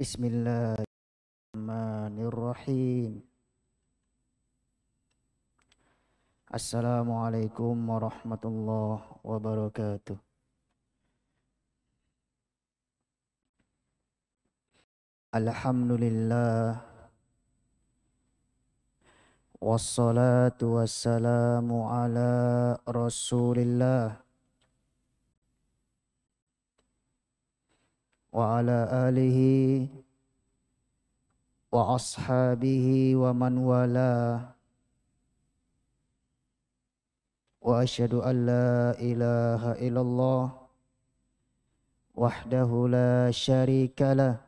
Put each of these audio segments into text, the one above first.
Bismillahirrahmanirrahim. Assalamualaikum warahmatullahi wabarakatuh. Alhamdulillah Wassalatu wassalamu ala rasulillah Wa ala alihi وعلى آله وأصحابه ومن والاه. وأشهد أن لا إله إلا الله وحده لا شريك له.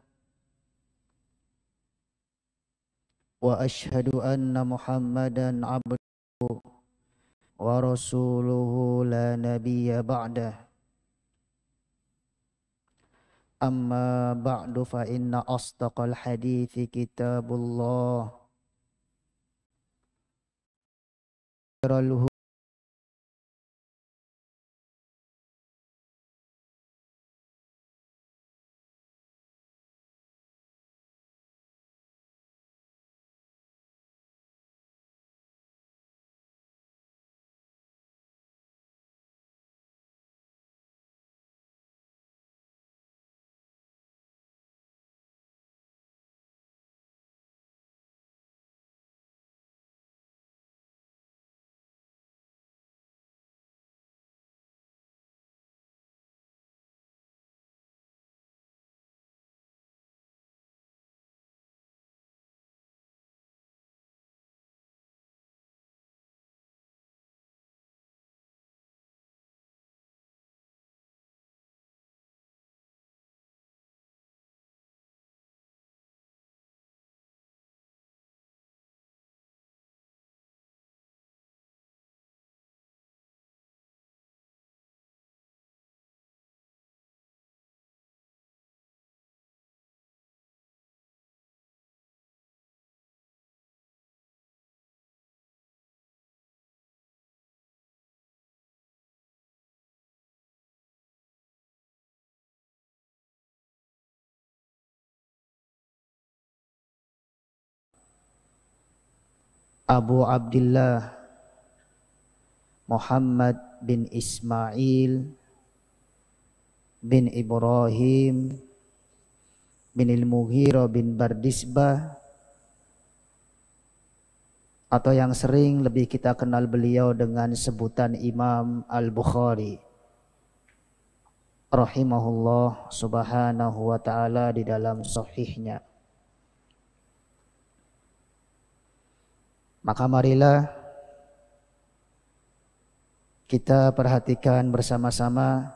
وأشهد أن محمدا عبده ورسوله لا نبي بعده. اما بعد فان اصدق الحديث كتاب الله Abu Abdullah Muhammad bin Ismail bin Ibrahim bin Al-Mughirah bin Bardisbah atau yang sering lebih kita kenal beliau dengan sebutan Imam Al-Bukhari. Rahimahullah subhanahu wa ta'ala di dalam sahihnya Maka marilah kita perhatikan bersama-sama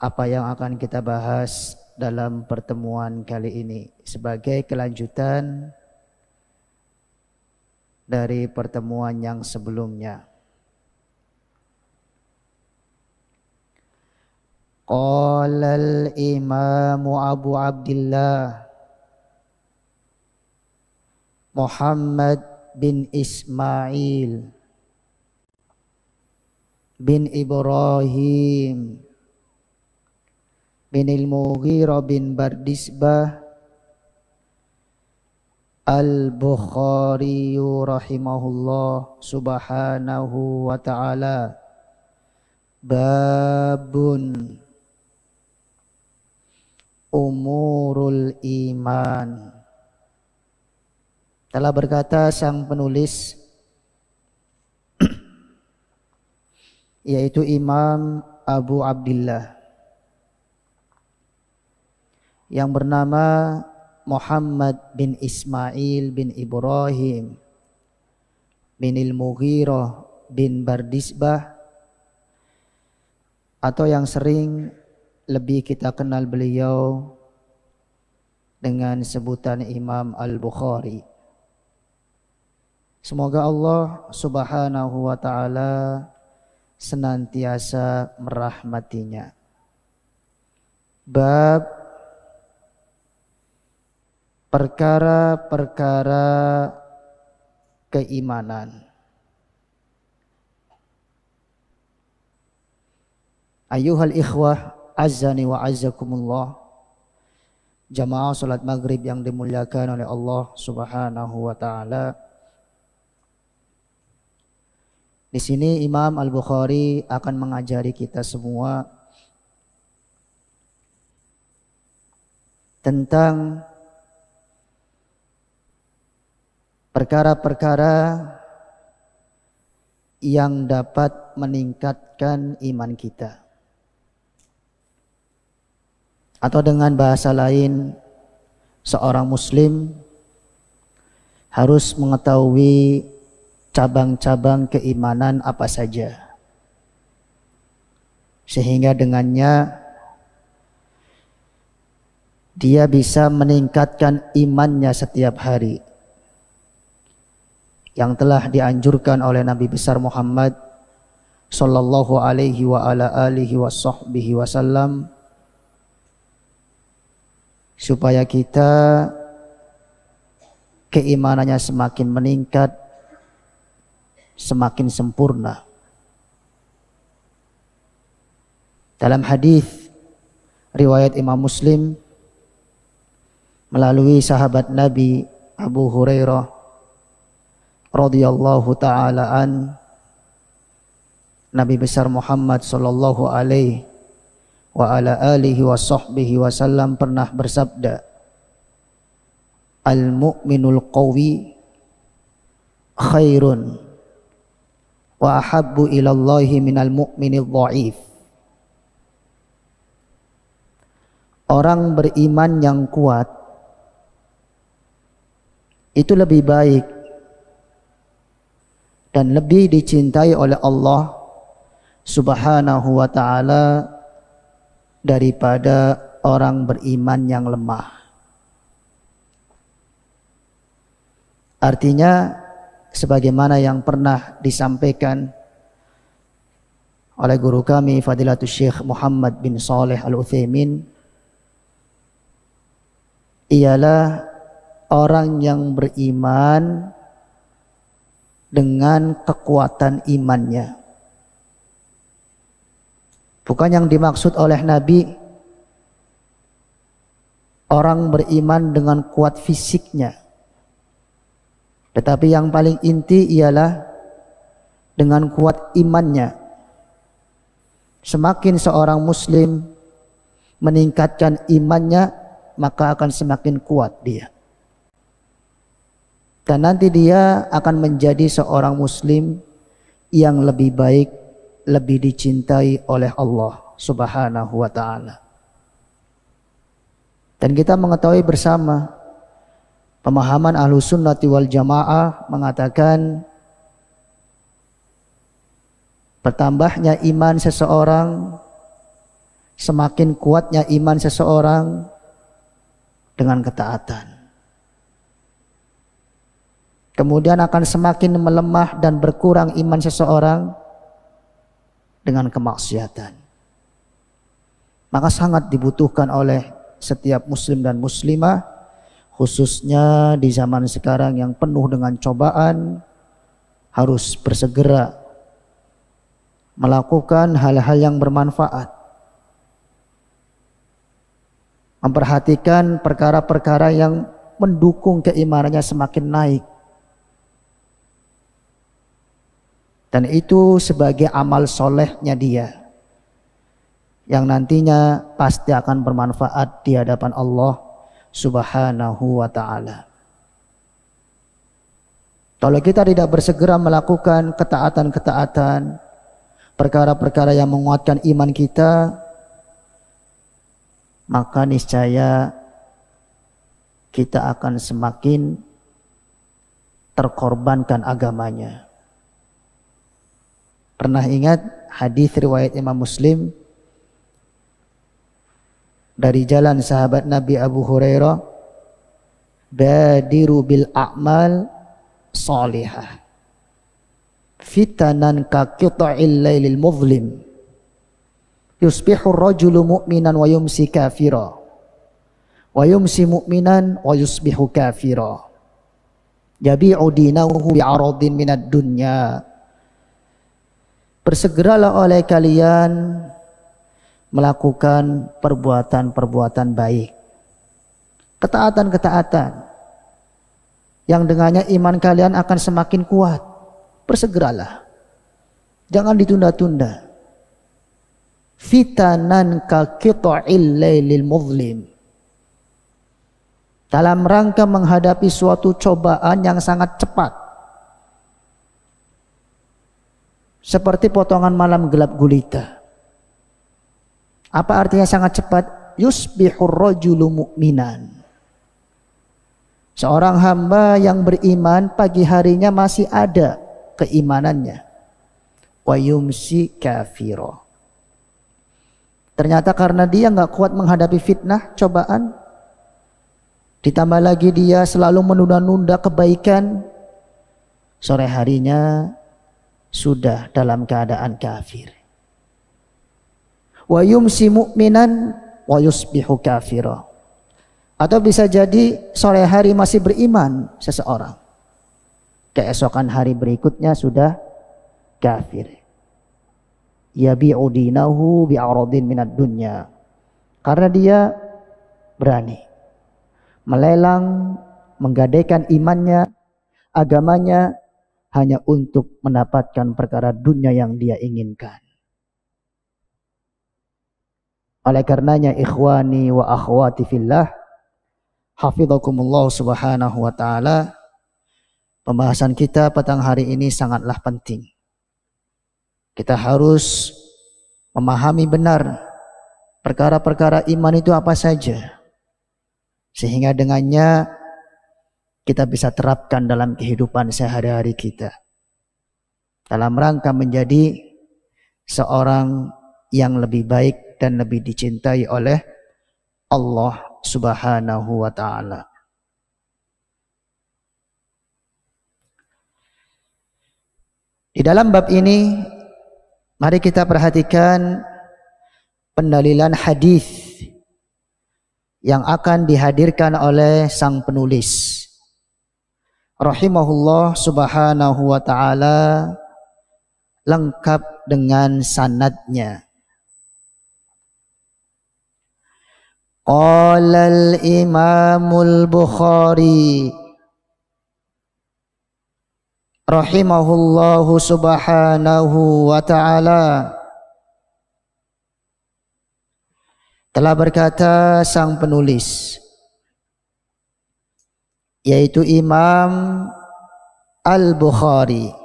apa yang akan kita bahas dalam pertemuan kali ini sebagai kelanjutan dari pertemuan yang sebelumnya. Qala al-Imam Abu Abdullah Muhammad bin Ismail bin Ibrahim bin Al-Mughirah bin Bardisbah Al-Bukhari rahimahullah subhanahu wa ta'ala. Babun umurul iman telah berkata sang penulis yaitu Imam Abu Abdullah yang bernama Muhammad bin Ismail bin Ibrahim bin Il-Mughirah bin Bardisbah atau yang sering lebih kita kenal beliau dengan sebutan Imam Al-Bukhari. Semoga Allah Subhanahu wa taala senantiasa merahmatinya. Bab perkara-perkara keimanan. Ayuhal ikhwah azani wa azzakumullah. Jamaah salat maghrib yang dimuliakan oleh Allah Subhanahu wa taala. Di sini Imam Al-Bukhari akan mengajari kita semua tentang perkara-perkara yang dapat meningkatkan iman kita. Atau dengan bahasa lain, seorang muslim harus mengetahui cabang-cabang keimanan apa saja. Sehingga dengannya dia bisa meningkatkan imannya setiap hari yang telah dianjurkan oleh Nabi besar Muhammad sallallahu alaihi wa ala alihi wa wasallam supaya kita keimanannya semakin meningkat semakin sempurna. Dalam hadis riwayat Imam Muslim melalui sahabat Nabi Abu Hurairah radhiyallahu taala an Nabi besar Muhammad sallallahu alaihi wa ala alihi wa sahbihi wasallam pernah bersabda Al mu'minul qawi khairun wa ahabbu ila Allah minal mu'minil dhaif Orang beriman yang kuat itu lebih baik dan lebih dicintai oleh Allah Subhanahu wa taala daripada orang beriman yang lemah. Artinya sebagaimana yang pernah disampaikan oleh guru kami Fadilatul Syekh Muhammad bin Saleh Al-Utsaimin ialah orang yang beriman dengan kekuatan imannya. Bukan yang dimaksud oleh Nabi orang beriman dengan kuat fisiknya. Tetapi yang paling inti ialah dengan kuat imannya. Semakin seorang muslim meningkatkan imannya, maka akan semakin kuat dia. Dan nanti dia akan menjadi seorang muslim yang lebih baik, lebih dicintai oleh Allah Subhanahu wa taala. Dan kita mengetahui bersama pemahaman ahlu sunnati wal jamaah mengatakan bertambahnya iman seseorang semakin kuatnya iman seseorang dengan ketaatan kemudian akan semakin melemah dan berkurang iman seseorang dengan kemaksiatan. Maka sangat dibutuhkan oleh setiap muslim dan muslimah khususnya di zaman sekarang yang penuh dengan cobaan harus bersegera melakukan hal-hal yang bermanfaat. Memperhatikan perkara-perkara yang mendukung keimanannya semakin naik Dan itu sebagai amal solehnya dia. Yang nantinya pasti akan bermanfaat di hadapan Allah subhanahu wa ta'ala. Kalau kita tidak bersegera melakukan ketaatan-ketaatan, perkara-perkara yang menguatkan iman kita, maka niscaya kita akan semakin terkorbankan agamanya. Pernah ingat hadis riwayat Imam Muslim dari jalan sahabat Nabi Abu Hurairah badiru bil a'mal salihah. Fitanan ka qita'il lailil muzlim. Yusbihu rajulu mu'minan wa yumsi kafira. Wa yumsi mu'minan wa yusbihu kafira. Yabi'u dinahu bi'aradin minad dunya. Bersegeralah oleh kalian melakukan perbuatan-perbuatan baik. Ketaatan-ketaatan yang dengannya iman kalian akan semakin kuat. Bersegeralah. Jangan ditunda-tunda. Fitanan ka muzlim. Dalam rangka menghadapi suatu cobaan yang sangat cepat. Seperti potongan malam gelap gulita. Apa artinya sangat cepat? Yusbihur rajulu mu'minan. Seorang hamba yang beriman pagi harinya masih ada keimanannya. Wa yumsi kafiro. Ternyata karena dia nggak kuat menghadapi fitnah, cobaan, ditambah lagi dia selalu menunda-nunda kebaikan, sore harinya sudah dalam keadaan kafir. Wa yumsi mu'minan wa yusbihu kafiro. Atau bisa jadi sore hari masih beriman seseorang. Keesokan hari berikutnya sudah kafir. Yabi'u dinahu bi'aradin minad dunya. Karena dia berani melelang, menggadaikan imannya, agamanya hanya untuk mendapatkan perkara dunia yang dia inginkan. Oleh karenanya ikhwani wa akhwati fillah Hafidhakumullah subhanahu wa ta'ala Pembahasan kita petang hari ini sangatlah penting. Kita harus memahami benar Perkara-perkara iman itu apa saja Sehingga dengannya kita bisa terapkan dalam kehidupan sehari-hari kita. Dalam rangka menjadi seorang yang lebih baik dan lebih dicintai oleh Allah Subhanahu wa taala. Di dalam bab ini mari kita perhatikan pendalilan hadis yang akan dihadirkan oleh sang penulis. Rahimahullah subhanahu wa ta'ala lengkap dengan sanadnya. قال الإمام البخاري رحمه الله سبحانه وتعالى telah berkata sang penulis yaitu Imam Al-Bukhari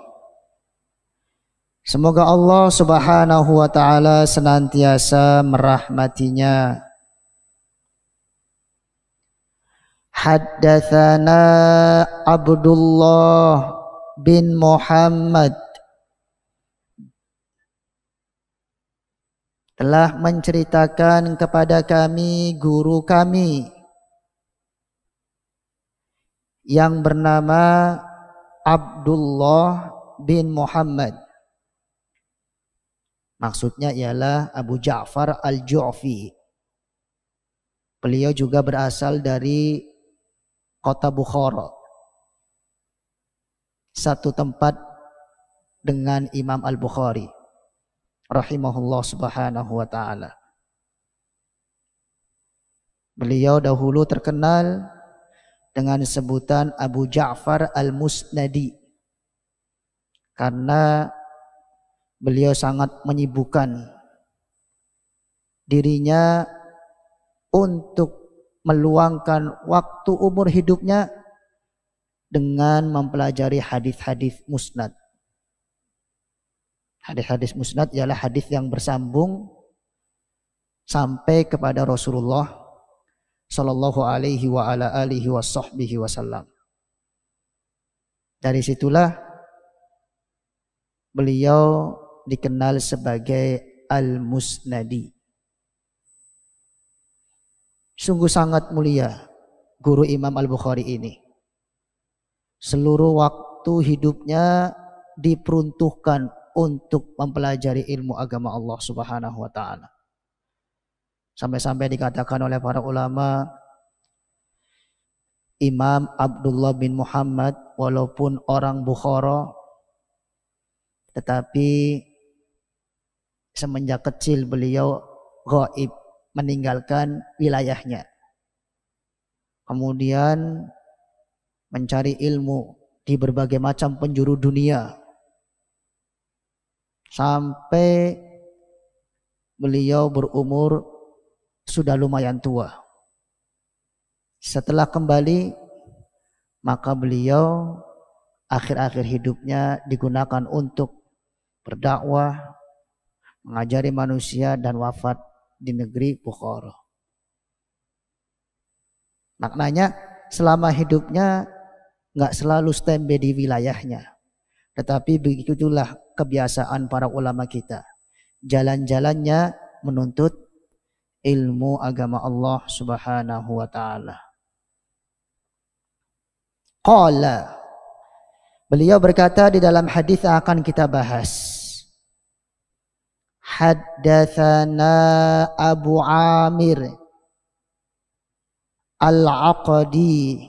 Semoga Allah Subhanahu wa taala senantiasa merahmatinya Haddathana Abdullah bin Muhammad telah menceritakan kepada kami guru kami yang bernama Abdullah bin Muhammad. Maksudnya ialah Abu Ja'far Al-Ju'fi. Beliau juga berasal dari kota Bukhara. Satu tempat dengan Imam Al-Bukhari rahimahullah subhanahu wa taala. Beliau dahulu terkenal dengan sebutan Abu Ja'far Al-Musnadi karena beliau sangat menyibukkan dirinya untuk meluangkan waktu umur hidupnya dengan mempelajari hadis-hadis musnad. Hadis-hadis musnad ialah hadis yang bersambung sampai kepada Rasulullah sallallahu alaihi wa ala alihi wasahbihi wasallam. Dari situlah beliau dikenal sebagai Al-Musnadi. Sungguh sangat mulia guru Imam Al-Bukhari ini. Seluruh waktu hidupnya diperuntukkan untuk mempelajari ilmu agama Allah Subhanahu wa taala. Sampai-sampai dikatakan oleh para ulama Imam Abdullah bin Muhammad walaupun orang Bukhara tetapi semenjak kecil beliau gaib, meninggalkan wilayahnya. Kemudian mencari ilmu di berbagai macam penjuru dunia. Sampai beliau berumur sudah lumayan tua. Setelah kembali, maka beliau akhir-akhir hidupnya digunakan untuk berdakwah, mengajari manusia dan wafat di negeri Bukhara. Maknanya selama hidupnya nggak selalu standby di wilayahnya. Tetapi begitulah kebiasaan para ulama kita. Jalan-jalannya menuntut ilmu agama Allah Subhanahu wa taala. Qala Beliau berkata di dalam hadis akan kita bahas. Haddatsana Abu Amir Al-Aqdi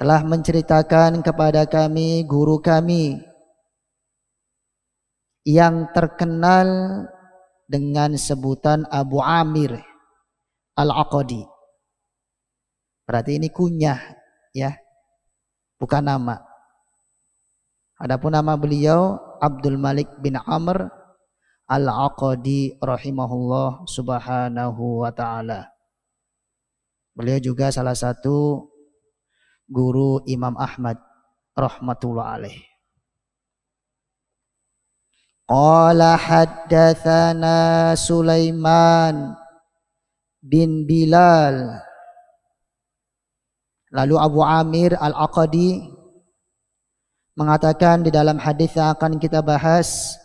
telah menceritakan kepada kami guru kami yang terkenal dengan sebutan Abu Amir Al-Aqdi. Berarti ini kunyah ya bukan nama. Adapun nama beliau Abdul Malik bin Amr Al-Aqadi rahimahullah subhanahu wa ta'ala. Beliau juga salah satu guru Imam Ahmad rahmatullah alaih. Qala haddathana Sulaiman bin Bilal Lalu Abu Amir Al-Aqadi mengatakan di dalam hadis yang akan kita bahas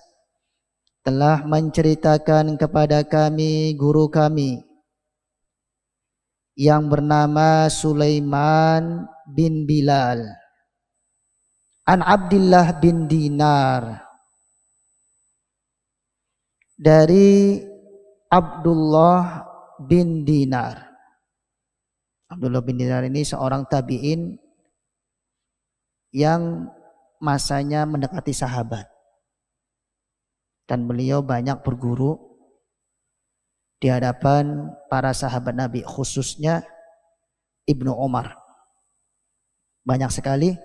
telah menceritakan kepada kami guru kami yang bernama Sulaiman bin Bilal. An Abdullah bin Dinar. Dari Abdullah bin Dinar. Abdullah bin Dinar ini seorang tabi'in yang masanya mendekati sahabat. Dan beliau banyak berguru di hadapan para sahabat Nabi khususnya Ibnu Umar. Banyak sekali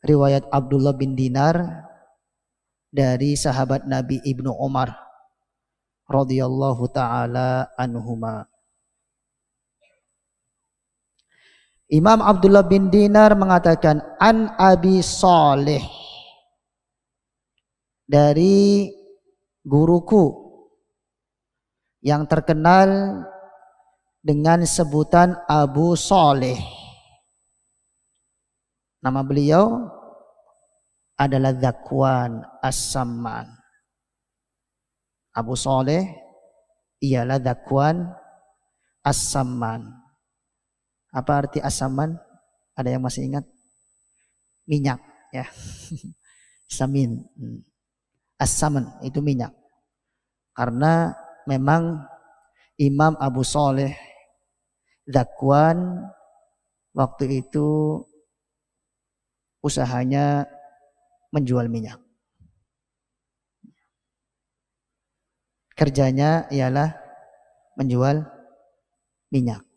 riwayat Abdullah bin Dinar dari sahabat Nabi Ibnu Umar radhiyallahu taala anhumah. Imam Abdullah bin Dinar mengatakan an Abi Saleh dari guruku yang terkenal dengan sebutan Abu Saleh. Nama beliau adalah Zakwan As-Samman. Abu Saleh ialah Zakwan As-Samman. Apa arti asaman? Ada yang masih ingat? Minyak ya. Samin. Hmm. Asaman itu minyak. Karena memang Imam Abu Soleh Zakwan waktu itu usahanya menjual minyak. Kerjanya ialah menjual minyak.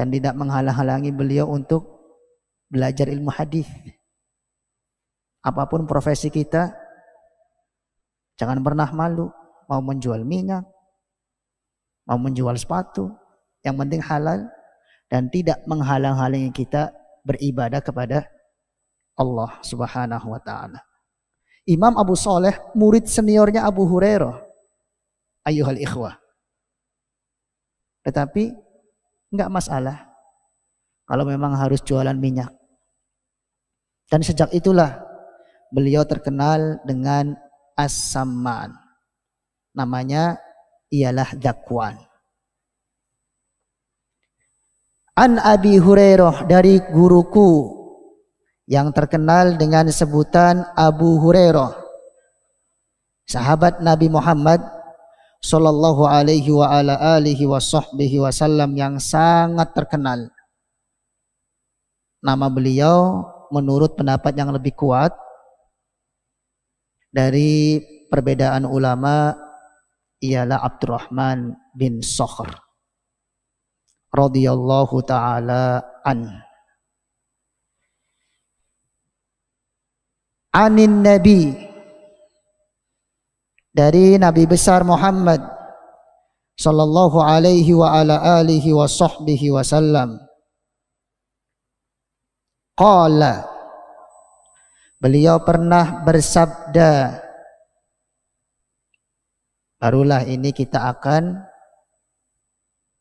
dan tidak menghalang-halangi beliau untuk belajar ilmu hadis. Apa pun profesi kita, jangan pernah malu mau menjual minyak, mau menjual sepatu, yang penting halal dan tidak menghalang-halangi kita beribadah kepada Allah Subhanahu wa taala. Imam Abu Soleh murid seniornya Abu Hurairah. Ayuhal ikhwah. Tetapi Enggak masalah. Kalau memang harus jualan minyak. Dan sejak itulah beliau terkenal dengan As-Samman. Namanya ialah Dakwan. An Abi Hurairah dari guruku yang terkenal dengan sebutan Abu Hurairah. Sahabat Nabi Muhammad sallallahu alaihi wa ala alihi wa sahbihi wasallam yang sangat terkenal. Nama beliau menurut pendapat yang lebih kuat dari perbedaan ulama ialah Abdurrahman bin Sokhr radhiyallahu taala an. Anin nabi. Dari nabi besar Muhammad sallallahu alaihi wa ala alihi wa sahbihi wasallam qala. Beliau pernah bersabda barulah ini kita akan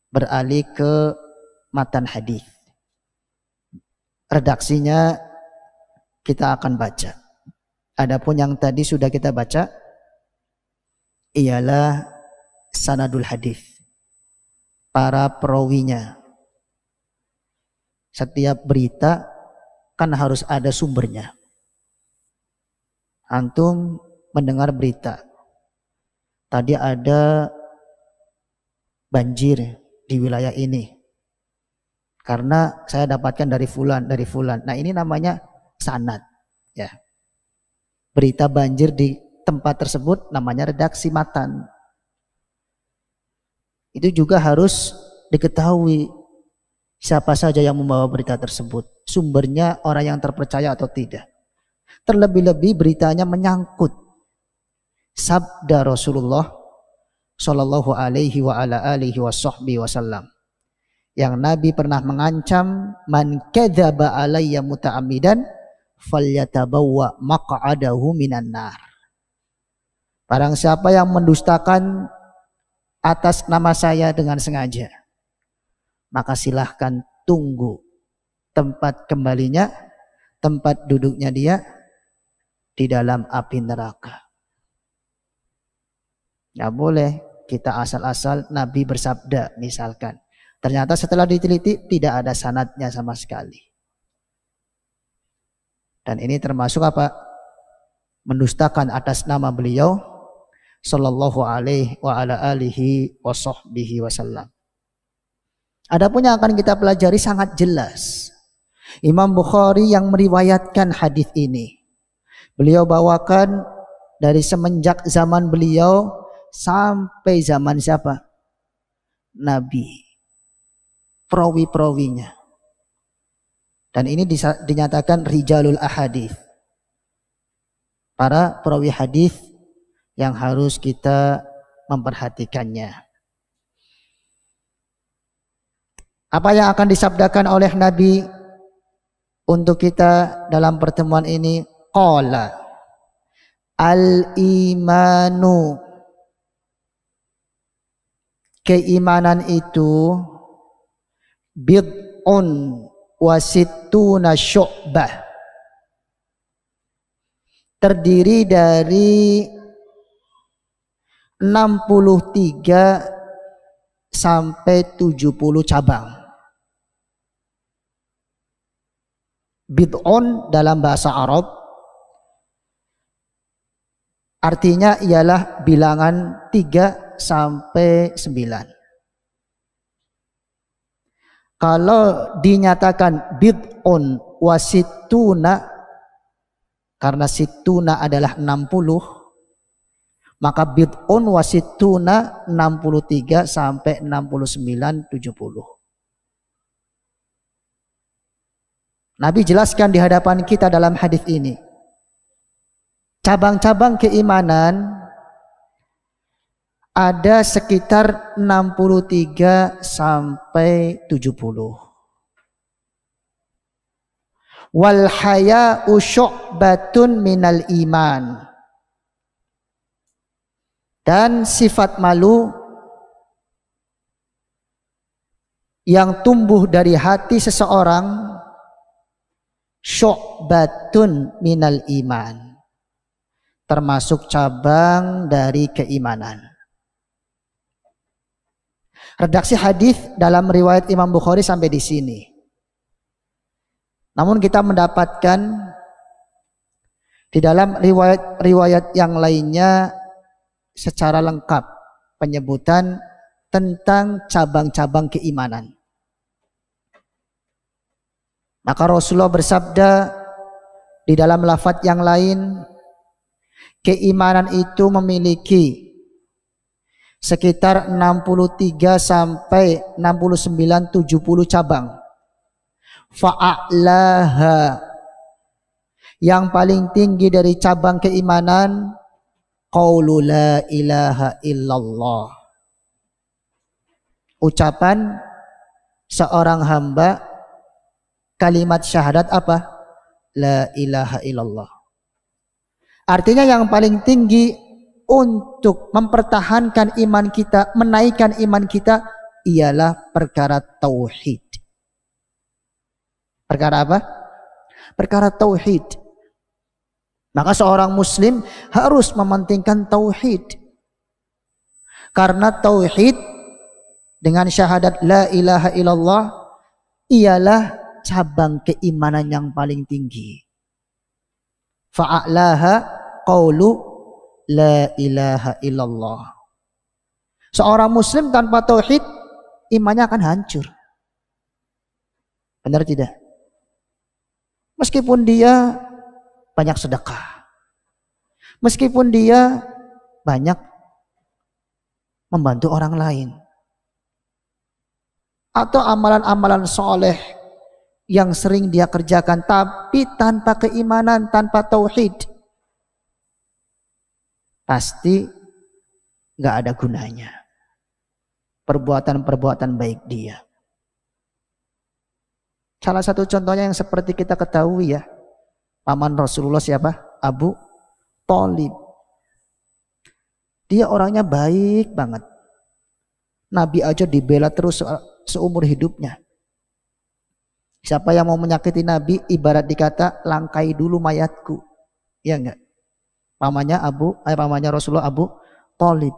beralih ke matan hadis. Redaksinya kita akan baca. Adapun yang tadi sudah kita baca ialah sanadul hadis para perawinya. Setiap berita kan harus ada sumbernya. Antum mendengar berita tadi ada banjir di wilayah ini. Karena saya dapatkan dari fulan dari fulan. Nah ini namanya sanad ya. Berita banjir di tempat tersebut namanya redaksi matan. Itu juga harus diketahui siapa saja yang membawa berita tersebut, sumbernya orang yang terpercaya atau tidak. Terlebih-lebih beritanya menyangkut sabda Rasulullah Shallallahu alaihi wa ala alihi wasallam yang Nabi pernah mengancam man kadzaba alayya muta'ammidan falyatabawwa maq'adahu minan nar. Barang siapa yang mendustakan atas nama saya dengan sengaja. Maka silahkan tunggu tempat kembalinya, tempat duduknya dia di dalam api neraka. Tidak boleh kita asal-asal Nabi bersabda misalkan. Ternyata setelah diteliti tidak ada sanatnya sama sekali. Dan ini termasuk apa? Mendustakan atas nama beliau sallallahu alaihi wa ala alihi wa sahbihi wasallam. Adapun yang akan kita pelajari sangat jelas. Imam Bukhari yang meriwayatkan hadis ini. Beliau bawakan dari semenjak zaman beliau sampai zaman siapa? Nabi. Perawi-perawinya. Dan ini dinyatakan rijalul ahadith. Para perawi hadis yang harus kita memperhatikannya. Apa yang akan disabdakan oleh Nabi untuk kita dalam pertemuan ini? Qala al-imanu keimanan itu bid'un wasittuna syu'bah terdiri dari 63 sampai 70 cabang. Bid'un dalam bahasa Arab artinya ialah bilangan 3 sampai 9. Kalau dinyatakan bid'un wasituna karena situna adalah 60 maka bid'un wasituna 63 sampai 69 70. Nabi jelaskan di hadapan kita dalam hadis ini. Cabang-cabang keimanan ada sekitar 63 sampai 70. Wal haya'u syu'batun minal iman dan sifat malu yang tumbuh dari hati seseorang syu'batun minal iman. Termasuk cabang dari keimanan. Redaksi hadis dalam riwayat Imam Bukhari sampai di sini. Namun kita mendapatkan di dalam riwayat-riwayat yang lainnya secara lengkap penyebutan tentang cabang-cabang keimanan. Maka Rasulullah bersabda di dalam lafaz yang lain, keimanan itu memiliki sekitar 63 sampai 69 70 cabang. Fa'alaha yang paling tinggi dari cabang keimanan qaulu la ilaha illallah. Ucapan seorang hamba kalimat syahadat apa? La ilaha illallah. Artinya yang paling tinggi untuk mempertahankan iman kita, menaikkan iman kita ialah perkara tauhid. Perkara apa? Perkara tauhid. Maka seorang muslim harus mementingkan tauhid. Karena tauhid dengan syahadat la ilaha illallah ialah cabang keimanan yang paling tinggi. Fa'alaha qaulu la ilaha illallah. Seorang muslim tanpa tauhid imannya akan hancur. Benar tidak? Meskipun dia banyak sedekah. Meskipun dia banyak membantu orang lain. Atau amalan-amalan soleh yang sering dia kerjakan tapi tanpa keimanan, tanpa tauhid pasti nggak ada gunanya. Perbuatan-perbuatan baik dia. Salah satu contohnya yang seperti kita ketahui ya, paman Rasulullah siapa? Abu Talib. Dia orangnya baik banget. Nabi aja dibela terus seumur hidupnya. Siapa yang mau menyakiti Nabi ibarat dikata langkai dulu mayatku. Ya enggak? Pamannya Abu, eh, pamannya Rasulullah Abu Talib.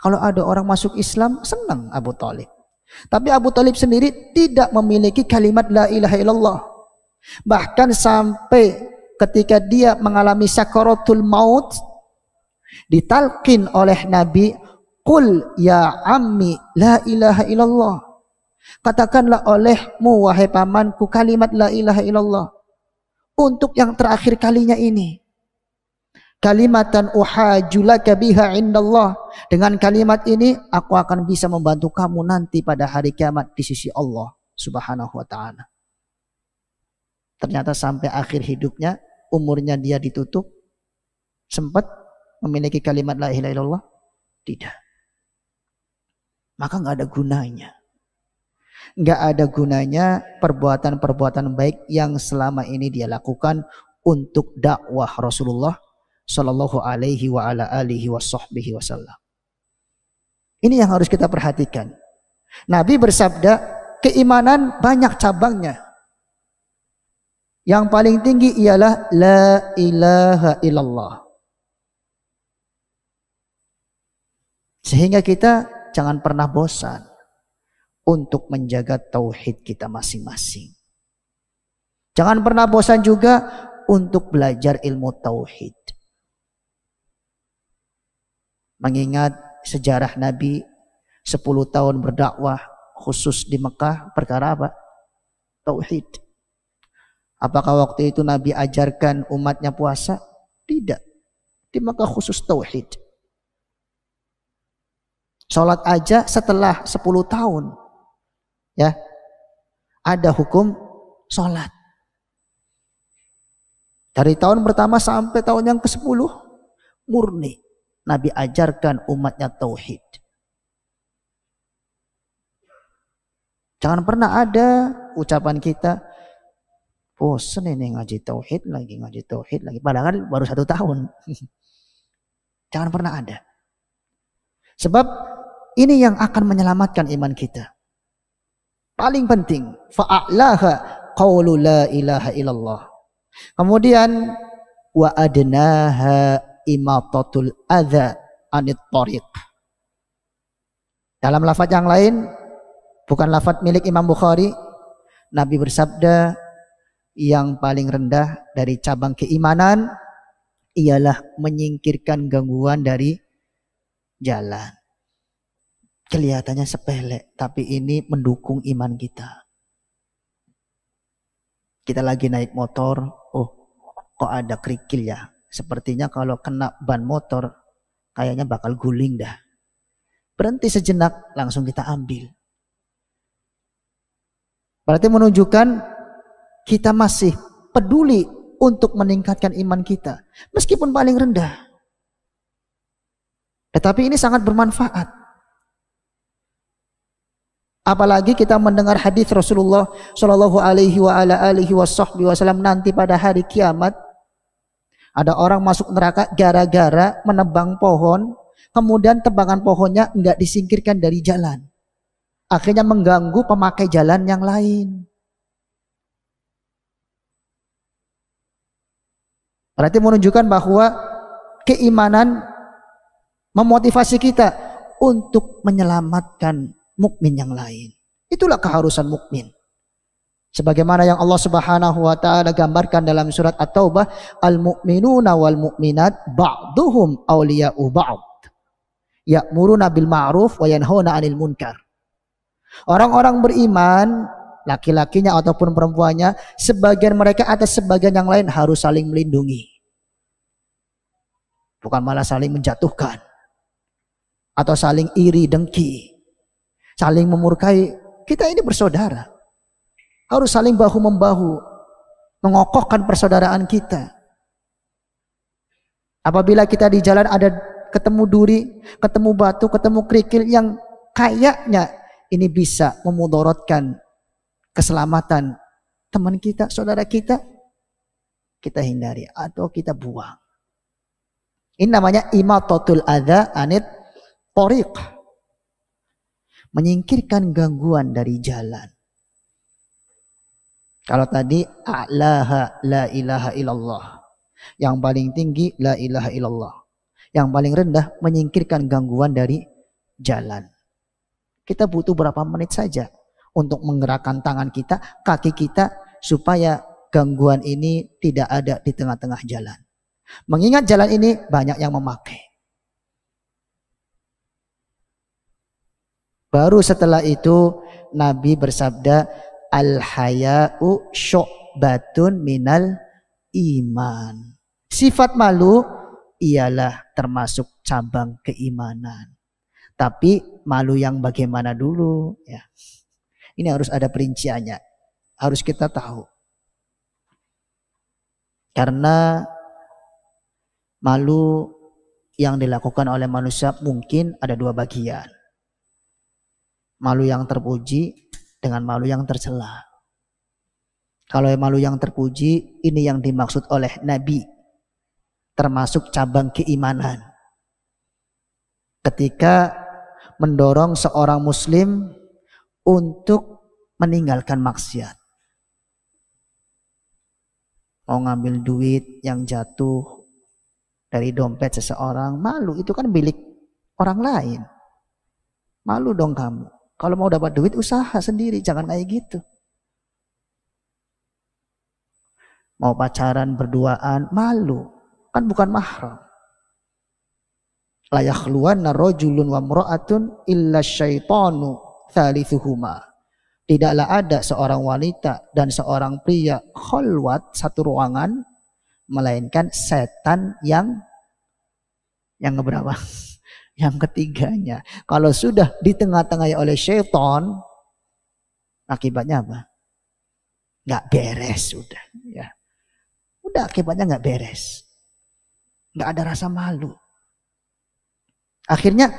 Kalau ada orang masuk Islam, senang Abu Talib. Tapi Abu Talib sendiri tidak memiliki kalimat la ilaha illallah. Bahkan sampai ketika dia mengalami sakaratul maut, ditalkin oleh Nabi, Qul ya ammi la ilaha illallah. Katakanlah olehmu wahai pamanku kalimat la ilaha illallah untuk yang terakhir kalinya ini. Kalimatan uhajulaka biha indallah. Dengan kalimat ini aku akan bisa membantu kamu nanti pada hari kiamat di sisi Allah Subhanahu wa taala. Ternyata sampai akhir hidupnya umurnya dia ditutup sempat memiliki kalimat la ilaha illallah? Tidak. Maka nggak ada gunanya nggak ada gunanya perbuatan-perbuatan baik yang selama ini dia lakukan untuk dakwah Rasulullah Shallallahu Alaihi wa ala alihi wasahbihi wasallam. Ini yang harus kita perhatikan. Nabi bersabda, keimanan banyak cabangnya. Yang paling tinggi ialah la ilaha illallah. Sehingga kita jangan pernah bosan untuk menjaga tauhid kita masing-masing. Jangan pernah bosan juga untuk belajar ilmu tauhid. Mengingat sejarah Nabi 10 tahun berdakwah khusus di Mekah perkara apa? Tauhid. Apakah waktu itu Nabi ajarkan umatnya puasa? Tidak. Di Mekah khusus tauhid. Sholat aja setelah 10 tahun ya ada hukum sholat. Dari tahun pertama sampai tahun yang ke-10 murni Nabi ajarkan umatnya tauhid. Jangan pernah ada ucapan kita bosan ini ngaji tauhid lagi ngaji tauhid lagi padahal baru satu tahun. Jangan pernah ada. Sebab ini yang akan menyelamatkan iman kita. Paling penting, fa'alaha qawlu la ilaha illallah. Kemudian wa adnaha imatatul adza anit tariq. Dalam lafaz yang lain bukan lafaz milik Imam Bukhari, Nabi bersabda yang paling rendah dari cabang keimanan ialah menyingkirkan gangguan dari jalan. Kelihatannya sepele, tapi ini mendukung iman kita. Kita lagi naik motor, oh kok ada kerikil ya? sepertinya kalau kena ban motor kayaknya bakal guling dah. Berhenti sejenak, langsung kita ambil. Berarti menunjukkan kita masih peduli untuk meningkatkan iman kita. Meskipun paling rendah. Tetapi ini sangat bermanfaat. Apalagi kita mendengar hadis Rasulullah Shallallahu Alaihi Wasallam nanti pada hari kiamat ada orang masuk neraka gara-gara menebang pohon, kemudian tebangan pohonnya enggak disingkirkan dari jalan. Akhirnya mengganggu pemakai jalan yang lain. Berarti menunjukkan bahwa keimanan memotivasi kita untuk menyelamatkan mukmin yang lain. Itulah keharusan mukmin. Sebagaimana yang Allah Subhanahu wa taala gambarkan dalam surat At-Taubah, al-mu'minuna wal mu'minat ba'duhum awliya'u ba'd. Ya'muruna bil ma'ruf wa yanhauna 'anil munkar. Orang-orang beriman, laki-lakinya ataupun perempuannya, sebagian mereka atas sebagian yang lain harus saling melindungi. Bukan malah saling menjatuhkan atau saling iri dengki saling memurkai. Kita ini bersaudara. Harus saling bahu membahu, mengokohkan persaudaraan kita. Apabila kita di jalan ada ketemu duri, ketemu batu, ketemu kerikil yang kayaknya ini bisa memudorotkan keselamatan teman kita, saudara kita, kita hindari atau kita buang. Ini namanya imatatul adha anit tariq menyingkirkan gangguan dari jalan. Kalau tadi a'laha la ilaha illallah. Yang paling tinggi la ilaha illallah. Yang paling rendah menyingkirkan gangguan dari jalan. Kita butuh berapa menit saja untuk menggerakkan tangan kita, kaki kita supaya gangguan ini tidak ada di tengah-tengah jalan. Mengingat jalan ini banyak yang memakai. Baru setelah itu Nabi bersabda al-haya'u syu'batun minal iman. Sifat malu ialah termasuk cabang keimanan. Tapi malu yang bagaimana dulu ya. Ini harus ada perinciannya. Harus kita tahu. Karena malu yang dilakukan oleh manusia mungkin ada dua bagian malu yang terpuji dengan malu yang tercela. Kalau malu yang terpuji ini yang dimaksud oleh Nabi termasuk cabang keimanan. Ketika mendorong seorang muslim untuk meninggalkan maksiat. Mau ngambil duit yang jatuh dari dompet seseorang, malu itu kan milik orang lain. Malu dong kamu. Kalau mau dapat duit usaha sendiri, jangan kayak gitu. Mau pacaran berduaan, malu. Kan bukan mahram. Layak luan rajulun wa mra'atun illa syaitanu thalithuhuma. Tidaklah ada seorang wanita dan seorang pria kholwat satu ruangan melainkan setan yang yang berapa? Yang ketiganya, kalau sudah di tengah-tengah oleh syaitan, akibatnya apa? Nggak beres sudah. Ya. Udah akibatnya nggak beres. Nggak ada rasa malu. Akhirnya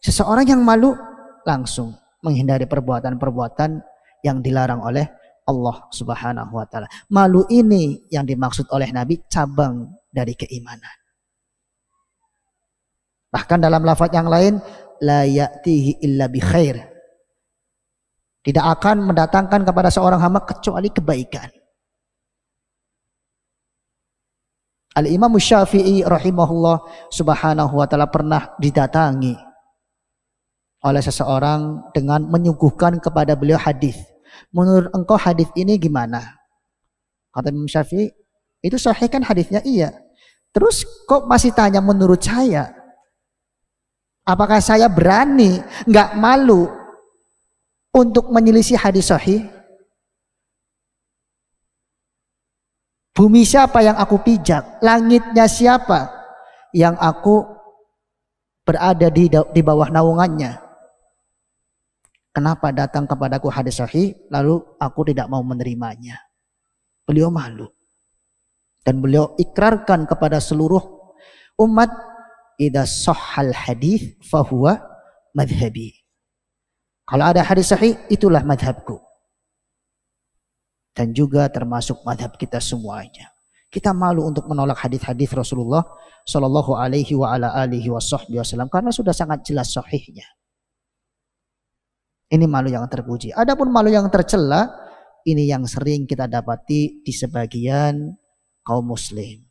seseorang yang malu langsung menghindari perbuatan-perbuatan yang dilarang oleh Allah Subhanahu wa taala. Malu ini yang dimaksud oleh Nabi cabang dari keimanan. Bahkan dalam lafaz yang lain la ya'tihi illa bi khair. Tidak akan mendatangkan kepada seorang hamba kecuali kebaikan. Al-Imam Syafi'i rahimahullah subhanahu wa ta'ala pernah didatangi oleh seseorang dengan menyuguhkan kepada beliau hadis. Menurut engkau hadis ini gimana? Kata Imam Syafi'i, itu sahih kan hadisnya? Iya. Terus kok masih tanya menurut saya? Apakah saya berani, nggak malu untuk menyelisih hadis sahih? Bumi siapa yang aku pijak? Langitnya siapa yang aku berada di di bawah naungannya? Kenapa datang kepadaku hadis sahih lalu aku tidak mau menerimanya? Beliau malu. Dan beliau ikrarkan kepada seluruh umat idza sahhal hadis fahuwa madhabi. Kalau ada hadis sahih itulah madhabku dan juga termasuk madhab kita semuanya. Kita malu untuk menolak hadis-hadis Rasulullah Shallallahu Alaihi wa ala alihi wasallam karena sudah sangat jelas sahihnya. Ini malu yang terpuji. Adapun malu yang tercela, ini yang sering kita dapati di sebagian kaum muslim.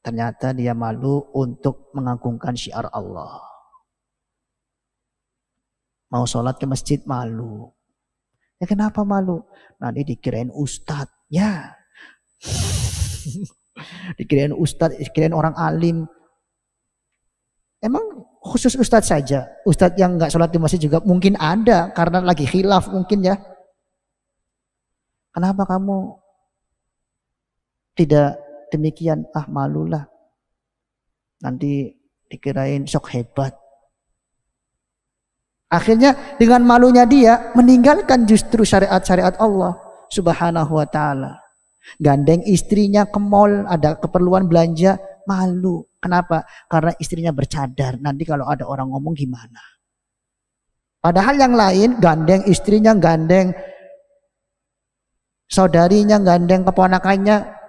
Ternyata dia malu untuk mengagungkan syiar Allah. Mau sholat ke masjid malu. Ya kenapa malu? Nanti dikirain ustadz. Ya. dikirain ustadz, dikirain orang alim. Emang khusus ustadz saja? Ustadz yang nggak sholat di masjid juga mungkin ada karena lagi khilaf mungkin ya. Kenapa kamu tidak demikian? Ah malulah. Nanti dikirain sok hebat. Akhirnya dengan malunya dia meninggalkan justru syariat-syariat Allah subhanahu wa ta'ala. Gandeng istrinya ke mall, ada keperluan belanja, malu. Kenapa? Karena istrinya bercadar. Nanti kalau ada orang ngomong gimana? Padahal yang lain gandeng istrinya, gandeng saudarinya, gandeng keponakannya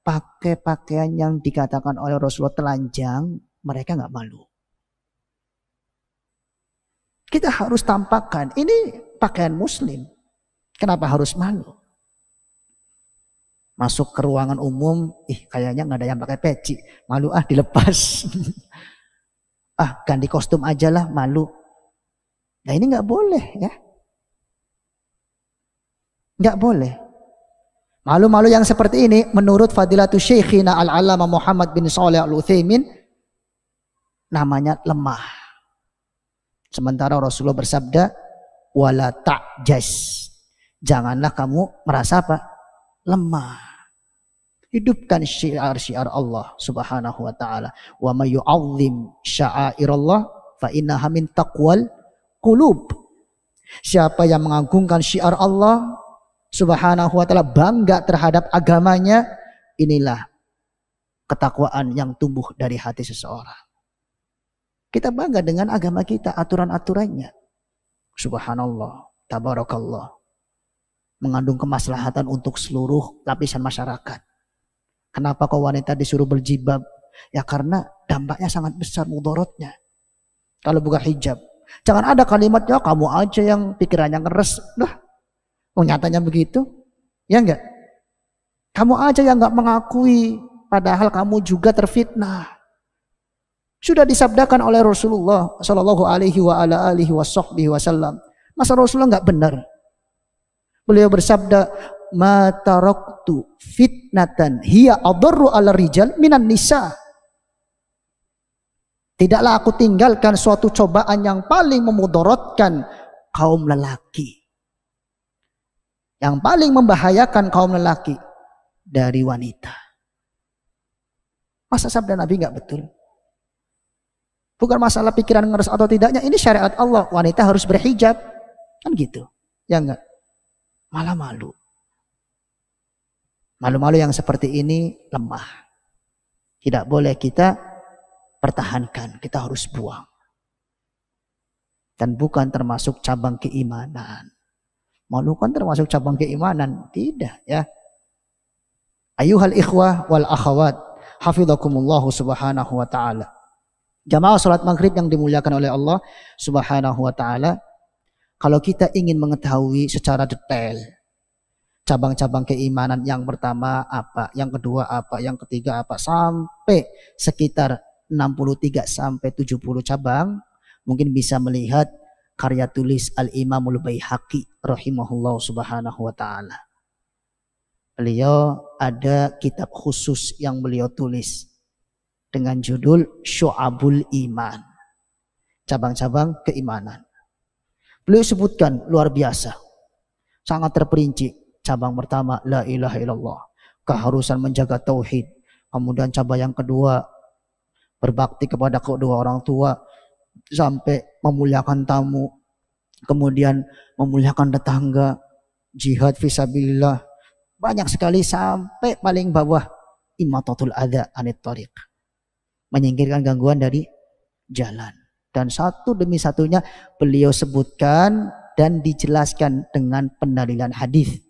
pakai pakaian yang dikatakan oleh Rasulullah telanjang, mereka nggak malu. Kita harus tampakkan ini pakaian muslim. Kenapa harus malu? Masuk ke ruangan umum, ih kayaknya nggak ada yang pakai peci. Malu ah dilepas. ah ganti kostum aja lah malu. Nah ini nggak boleh ya. Nggak boleh. Malu-malu yang seperti ini menurut Fadilatul Syekhina Al-Alama Muhammad bin Saleh Al-Utsaimin namanya lemah. Sementara Rasulullah bersabda, wala ta'jas. Janganlah kamu merasa apa? Lemah. Hidupkan syiar-syiar Allah subhanahu wa ta'ala. Wa may yu'azzim sya'airallah fa innaha min taqwal qulub. Siapa yang mengagungkan syiar Allah subhanahu wa ta'ala bangga terhadap agamanya, inilah ketakwaan yang tumbuh dari hati seseorang. Kita bangga dengan agama kita, aturan-aturannya. Subhanallah, tabarakallah. Mengandung kemaslahatan untuk seluruh lapisan masyarakat. Kenapa kok wanita disuruh berjibab? Ya karena dampaknya sangat besar mudorotnya. Kalau buka hijab. Jangan ada kalimatnya kamu aja yang pikirannya ngeres. Lah, oh, nyatanya begitu. Ya enggak? Kamu aja yang enggak mengakui padahal kamu juga terfitnah. Sudah disabdakan oleh Rasulullah Shallallahu Alaihi wa ala alihi Wasallam. Masa Rasulullah nggak benar? Beliau bersabda, "Mataroktu fitnatan hiya adarru ala rijal minan nisa." Tidaklah aku tinggalkan suatu cobaan yang paling memudorotkan kaum lelaki. Yang paling membahayakan kaum lelaki dari wanita. Masa sabda Nabi nggak betul? Bukan masalah pikiran ngeres atau tidaknya. Ini syariat Allah. Wanita harus berhijab. Kan gitu. Ya enggak? Malah malu. Malu-malu yang seperti ini lemah. Tidak boleh kita pertahankan. Kita harus buang. Dan bukan termasuk cabang keimanan. Malu kan termasuk cabang keimanan. Tidak ya. Ayuhal ikhwah wal akhawat. Hafidhakumullahu subhanahu wa ta'ala. Jamaah sholat maghrib yang dimuliakan oleh Allah subhanahu wa ta'ala. Kalau kita ingin mengetahui secara detail cabang-cabang keimanan yang pertama apa, yang kedua apa, yang ketiga apa, sampai sekitar 63 sampai 70 cabang, mungkin bisa melihat karya tulis Al-Imamul Baihaqi rahimahullah subhanahu wa ta'ala. Beliau ada kitab khusus yang beliau tulis dengan judul Syu'abul Iman. Cabang-cabang keimanan. Beliau sebutkan luar biasa. Sangat terperinci cabang pertama la ilaha illallah, keharusan menjaga tauhid. Kemudian cabang yang kedua berbakti kepada kedua orang tua sampai memuliakan tamu, kemudian memuliakan tetangga, jihad visabilillah. Banyak sekali sampai paling bawah imatatul adha anit tariq. Menyingkirkan gangguan dari jalan. Dan satu demi satunya beliau sebutkan dan dijelaskan dengan pendalilan hadis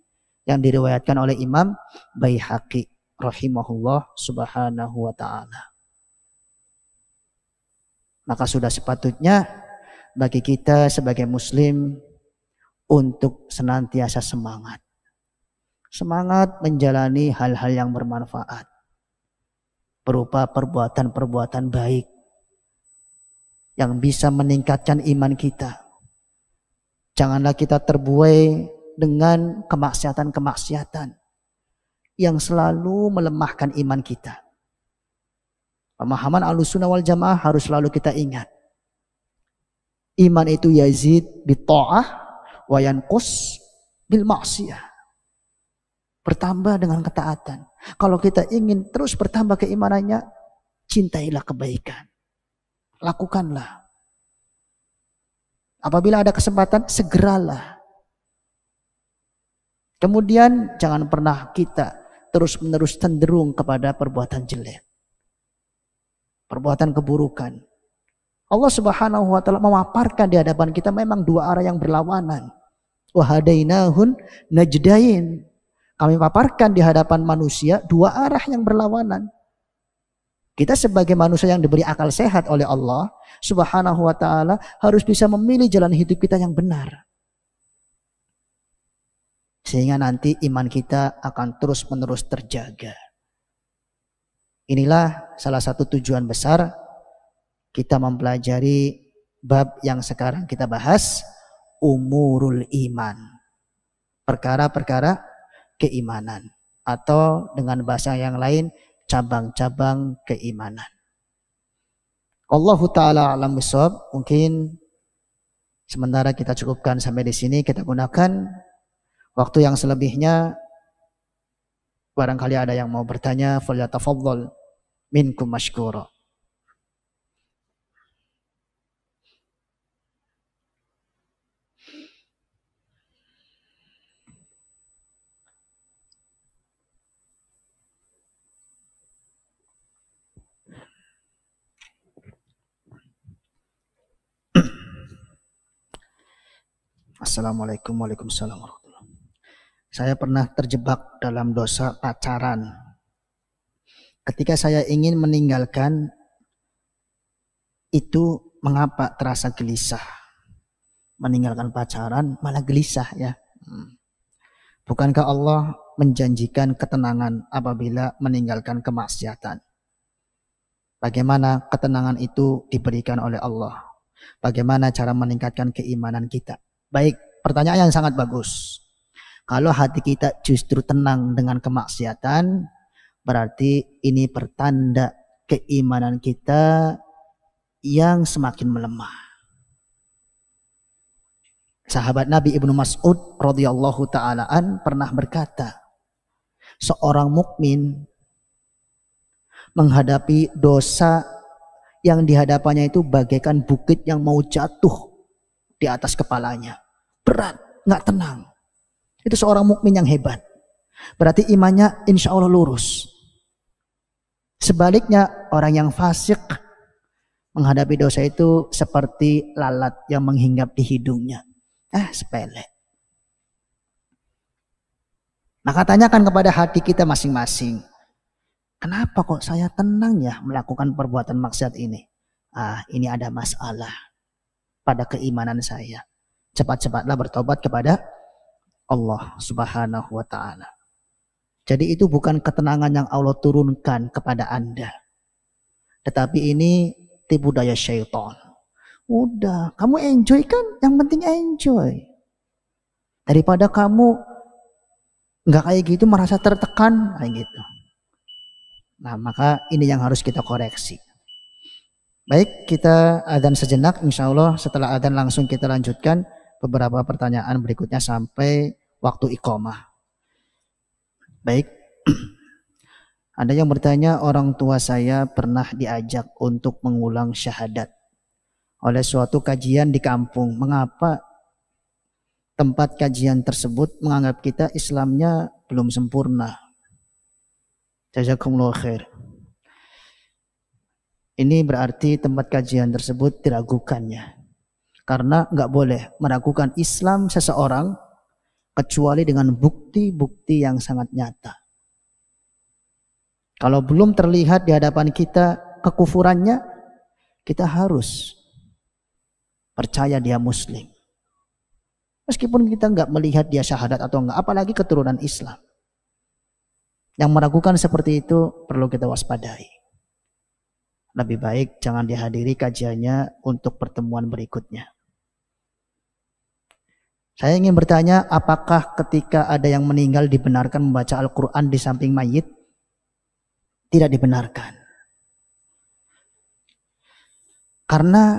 yang diriwayatkan oleh Imam Baihaqi rahimahullah subhanahu wa ta'ala. Maka sudah sepatutnya bagi kita sebagai muslim untuk senantiasa semangat. Semangat menjalani hal-hal yang bermanfaat. Berupa perbuatan-perbuatan baik yang bisa meningkatkan iman kita. Janganlah kita terbuai dengan kemaksiatan-kemaksiatan yang selalu melemahkan iman kita. Pemahaman alusunah wal jamaah harus selalu kita ingat. Iman itu yazid bita'ah wa yanqus bil maksiyah. Bertambah dengan ketaatan. Kalau kita ingin terus bertambah keimanannya, cintailah kebaikan lakukanlah. Apabila ada kesempatan, segeralah. Kemudian jangan pernah kita terus-menerus cenderung kepada perbuatan jelek. Perbuatan keburukan. Allah Subhanahu wa taala memaparkan di hadapan kita memang dua arah yang berlawanan. Wahadainahun najdain. Kami paparkan di hadapan manusia dua arah yang berlawanan. Kita sebagai manusia yang diberi akal sehat oleh Allah Subhanahu wa taala harus bisa memilih jalan hidup kita yang benar. Sehingga nanti iman kita akan terus-menerus terjaga. Inilah salah satu tujuan besar kita mempelajari bab yang sekarang kita bahas umurul iman. Perkara-perkara keimanan atau dengan bahasa yang lain cabang-cabang keimanan. Allah taala alam bisawab. Mungkin sementara kita cukupkan sampai di sini kita gunakan waktu yang selebihnya barangkali ada yang mau bertanya falyatafaddal minkum mashkura. Assalamualaikum warahmatullahi Saya pernah terjebak dalam dosa pacaran. Ketika saya ingin meninggalkan itu mengapa terasa gelisah? Meninggalkan pacaran malah gelisah ya. Hmm. Bukankah Allah menjanjikan ketenangan apabila meninggalkan kemaksiatan? Bagaimana ketenangan itu diberikan oleh Allah? Bagaimana cara meningkatkan keimanan kita? Baik, pertanyaan yang sangat bagus. Kalau hati kita justru tenang dengan kemaksiatan, berarti ini pertanda keimanan kita yang semakin melemah. Sahabat Nabi Ibnu Mas'ud radhiyallahu taalaan pernah berkata, seorang mukmin menghadapi dosa yang dihadapannya itu bagaikan bukit yang mau jatuh di atas kepalanya. Berat, nggak tenang. Itu seorang mukmin yang hebat. Berarti imannya insya Allah lurus. Sebaliknya orang yang fasik menghadapi dosa itu seperti lalat yang menghinggap di hidungnya. Ah sepele. Maka tanyakan kepada hati kita masing-masing. Kenapa kok saya tenang ya melakukan perbuatan maksiat ini? Ah, ini ada masalah pada keimanan saya. Cepat-cepatlah bertobat kepada Allah Subhanahu wa taala. Jadi itu bukan ketenangan yang Allah turunkan kepada Anda. Tetapi ini tipu daya syaitan. Udah, kamu enjoy kan? Yang penting enjoy. Daripada kamu nggak kayak gitu merasa tertekan kayak gitu. Nah, maka ini yang harus kita koreksi. Baik, kita adzan sejenak insya Allah setelah adzan langsung kita lanjutkan beberapa pertanyaan berikutnya sampai waktu iqomah. Baik. Ada yang bertanya orang tua saya pernah diajak untuk mengulang syahadat oleh suatu kajian di kampung. Mengapa tempat kajian tersebut menganggap kita Islamnya belum sempurna? Jazakumullah khair. Ini berarti tempat kajian tersebut diragukannya. Karena nggak boleh meragukan Islam seseorang kecuali dengan bukti-bukti yang sangat nyata. Kalau belum terlihat di hadapan kita kekufurannya, kita harus percaya dia muslim. Meskipun kita nggak melihat dia syahadat atau enggak, apalagi keturunan Islam. Yang meragukan seperti itu perlu kita waspadai. Lebih baik jangan dihadiri kajiannya untuk pertemuan berikutnya. Saya ingin bertanya, apakah ketika ada yang meninggal dibenarkan membaca Al-Quran di samping mayit? tidak dibenarkan. Karena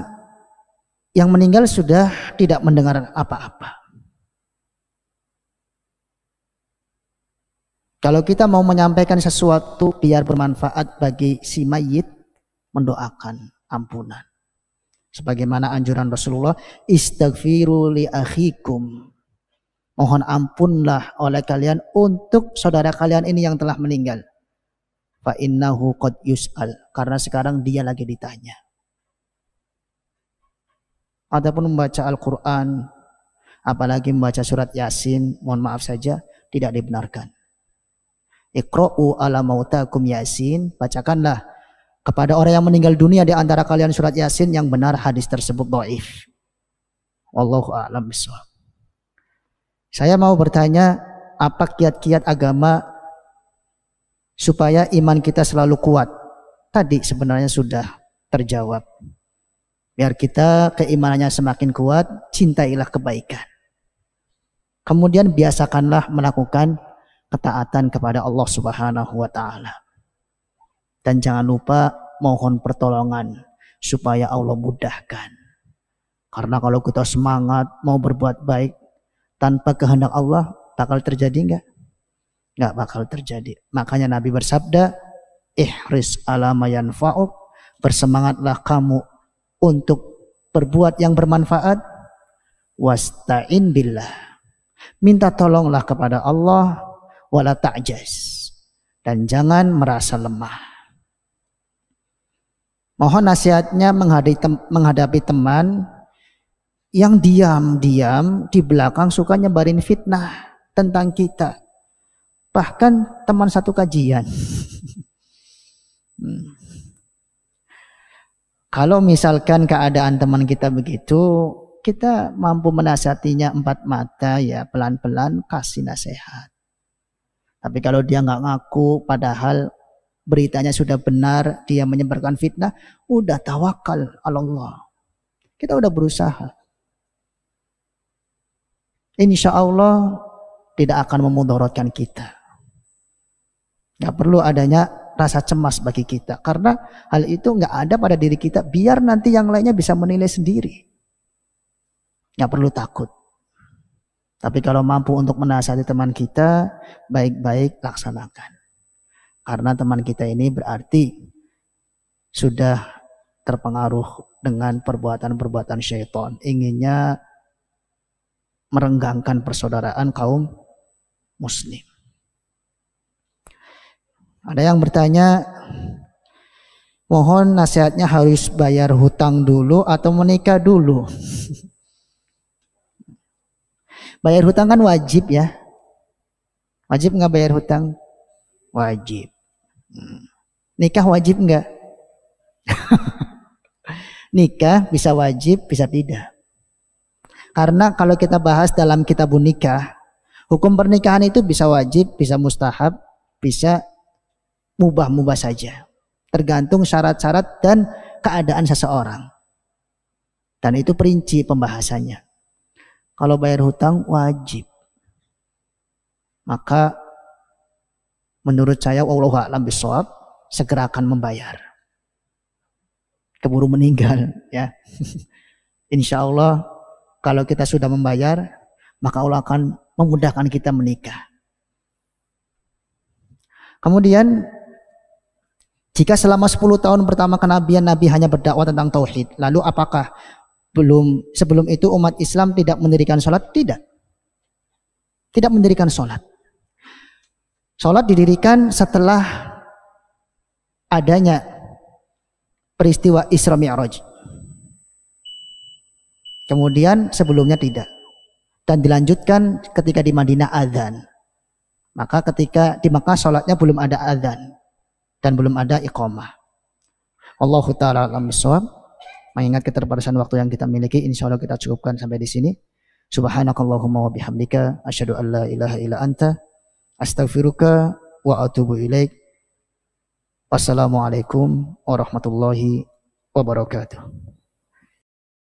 yang meninggal sudah tidak mendengar apa-apa. Kalau kita mau menyampaikan sesuatu biar bermanfaat bagi si mayit, mendoakan ampunan. Sebagaimana anjuran Rasulullah, istaghfiru li akhikum. Mohon ampunlah oleh kalian untuk saudara kalian ini yang telah meninggal fa innahu qad yus'al karena sekarang dia lagi ditanya. Adapun membaca Al-Qur'an apalagi membaca surat Yasin, mohon maaf saja tidak dibenarkan. Iqra'u ala mautakum Yasin, bacakanlah kepada orang yang meninggal dunia di antara kalian surat Yasin yang benar hadis tersebut dhaif. Wallahu a'lam bishawab. Saya mau bertanya apa kiat-kiat agama supaya iman kita selalu kuat. Tadi sebenarnya sudah terjawab. Biar kita keimanannya semakin kuat, cintailah kebaikan. Kemudian biasakanlah melakukan ketaatan kepada Allah Subhanahu wa taala. Dan jangan lupa mohon pertolongan supaya Allah mudahkan. Karena kalau kita semangat mau berbuat baik tanpa kehendak Allah bakal terjadi enggak? nggak bakal terjadi. Makanya Nabi bersabda, ihris ala fa'uk, bersemangatlah kamu untuk berbuat yang bermanfaat, wasta'in billah. Minta tolonglah kepada Allah, wala ta'jaz. Dan jangan merasa lemah. Mohon nasihatnya menghadapi teman yang diam-diam di belakang suka nyebarin fitnah tentang kita bahkan teman satu kajian. Hmm. Kalau misalkan keadaan teman kita begitu, kita mampu menasihatinya empat mata ya pelan-pelan kasih nasihat. Tapi kalau dia nggak ngaku, padahal beritanya sudah benar, dia menyebarkan fitnah, udah tawakal Allah. Kita udah berusaha. Insya Allah tidak akan memudorotkan kita. Nggak perlu adanya rasa cemas bagi kita. Karena hal itu nggak ada pada diri kita. Biar nanti yang lainnya bisa menilai sendiri. Nggak perlu takut. Tapi kalau mampu untuk menasihati teman kita, baik-baik laksanakan. Karena teman kita ini berarti sudah terpengaruh dengan perbuatan-perbuatan syaitan. Inginnya merenggangkan persaudaraan kaum muslim. Ada yang bertanya, mohon nasihatnya harus bayar hutang dulu atau menikah dulu. bayar hutang kan wajib ya. Wajib nggak bayar hutang? Wajib. Hmm. Nikah wajib nggak? nikah bisa wajib, bisa tidak. Karena kalau kita bahas dalam kitab nikah, hukum pernikahan itu bisa wajib, bisa mustahab, bisa mubah-mubah saja. Tergantung syarat-syarat dan keadaan seseorang. Dan itu perinci pembahasannya. Kalau bayar hutang wajib. Maka menurut saya Allah a'lam bisawab segera akan membayar. Keburu meninggal ya. Insya Allah kalau kita sudah membayar maka Allah akan memudahkan kita menikah. Kemudian jika selama 10 tahun pertama kenabian Nabi hanya berdakwah tentang tauhid, lalu apakah belum sebelum itu umat Islam tidak mendirikan sholat? Tidak. Tidak mendirikan sholat. Sholat didirikan setelah adanya peristiwa Isra Mi'raj. Kemudian sebelumnya tidak. Dan dilanjutkan ketika di Madinah azan. Maka ketika di Makkah sholatnya belum ada azan dan belum ada iqamah. Allah taala alam bisawab. Mengingat keterbatasan waktu yang kita miliki, insya Allah kita cukupkan sampai di sini. Subhanakallahumma wa bihamdika asyhadu an la ilaha illa anta astaghfiruka wa atubu ilaik. Wassalamualaikum warahmatullahi wabarakatuh.